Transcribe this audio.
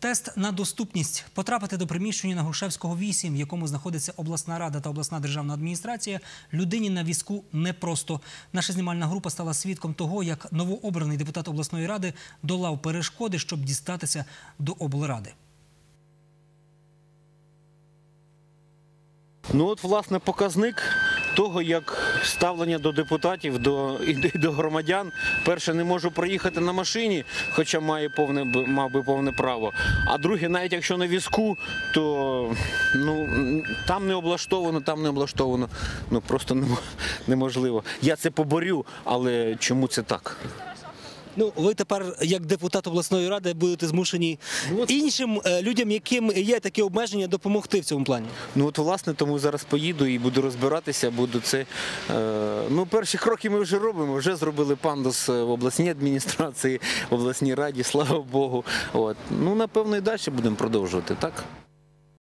Тест на доступність потрапити до приміщення на Грушевського 8, в якому знаходиться обласна рада та обласна державна адміністрація, людині на візку непросто. Наша знімальна група стала свідком того, як новообраний депутат обласної ради долав перешкоди, щоб дістатися до облради. Ну от, власне, показник того, як ставлення до депутатів, до, і до- громадян. Перше, не можу проїхати на машині, хоча має повне, мав би повне право. А друге, навіть якщо на візку, то ну, там не облаштовано, там не облаштовано. Ну просто неможливо. Я це поборю, але чому це так? Ну, ви тепер, як депутат обласної ради, будете змушені Ну, от- іншим е, людям, яким є такі обмеження, допомогти в цьому плані. Ну от власне тому зараз поїду і буду розбиратися. Буду це. Е, ну, перші кроки ми вже робимо. Вже зробили пандус е, в обласній адміністрації, в обласній раді, слава Богу. От ну напевно і далі будемо продовжувати, так.